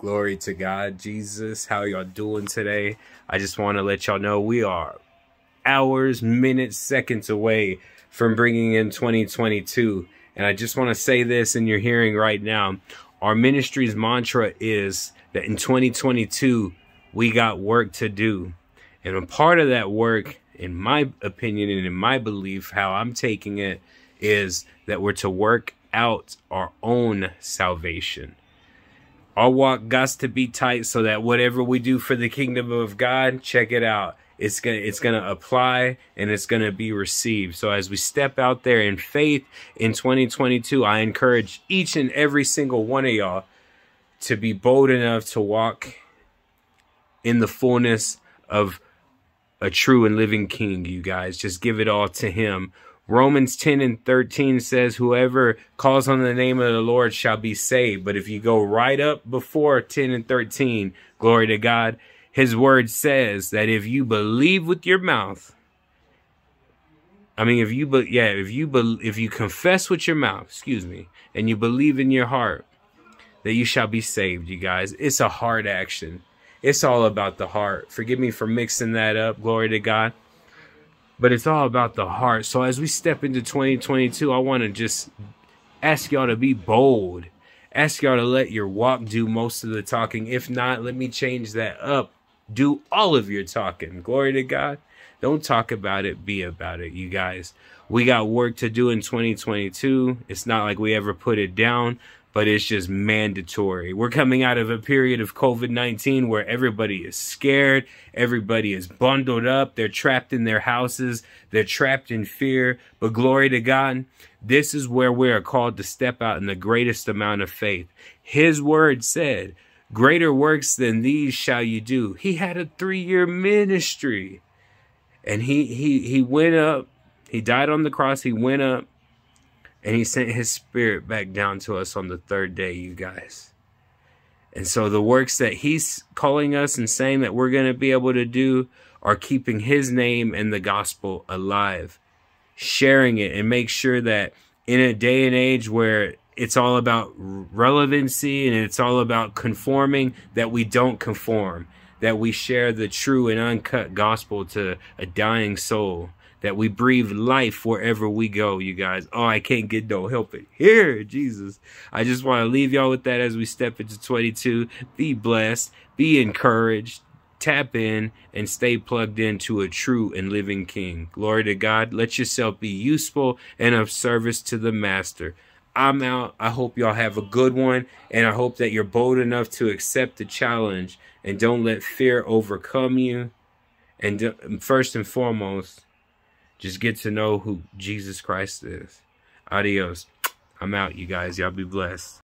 Glory to God, Jesus. How y'all doing today? I just want to let y'all know we are hours, minutes, seconds away from bringing in 2022. And I just want to say this in your hearing right now. Our ministry's mantra is that in 2022, we got work to do. And a part of that work, in my opinion and in my belief, how I'm taking it, is that we're to work out our own salvation our walk got to be tight so that whatever we do for the kingdom of God, check it out. It's gonna it's gonna apply and it's gonna be received. So as we step out there in faith in 2022, I encourage each and every single one of y'all to be bold enough to walk in the fullness of a true and living king, you guys. Just give it all to him Romans 10 and 13 says, Whoever calls on the name of the Lord shall be saved. But if you go right up before 10 and 13, glory to God, his word says that if you believe with your mouth, I mean, if you, be, yeah, if you, be, if you confess with your mouth, excuse me, and you believe in your heart that you shall be saved, you guys, it's a hard action. It's all about the heart. Forgive me for mixing that up. Glory to God but it's all about the heart. So as we step into 2022, I want to just ask y'all to be bold. Ask y'all to let your walk do most of the talking. If not, let me change that up. Do all of your talking. Glory to God. Don't talk about it, be about it, you guys. We got work to do in 2022. It's not like we ever put it down but it's just mandatory. We're coming out of a period of COVID 19 where everybody is scared, everybody is bundled up, they're trapped in their houses, they're trapped in fear. But glory to God, this is where we are called to step out in the greatest amount of faith. His word said, Greater works than these shall you do. He had a three year ministry. And he, he, he went up, he died on the cross, he went up, and he sent his spirit back down to us on the third day, you guys. And so the works that he's calling us and saying that we're going to be able to do are keeping his name and the gospel alive, sharing it, and make sure that in a day and age where it's all about relevancy and it's all about conforming, that we don't conform, that we share the true and uncut gospel to a dying soul that we breathe life wherever we go, you guys. Oh, I can't get no help it here, Jesus. I just want to leave y'all with that as we step into 22. Be blessed, be encouraged, tap in, and stay plugged into a true and living King. Glory to God. Let yourself be useful and of service to the Master. I'm out. I hope y'all have a good one, and I hope that you're bold enough to accept the challenge and don't let fear overcome you. And uh, first and foremost, just get to know who Jesus Christ is. Adios. I'm out, you guys. Y'all be blessed.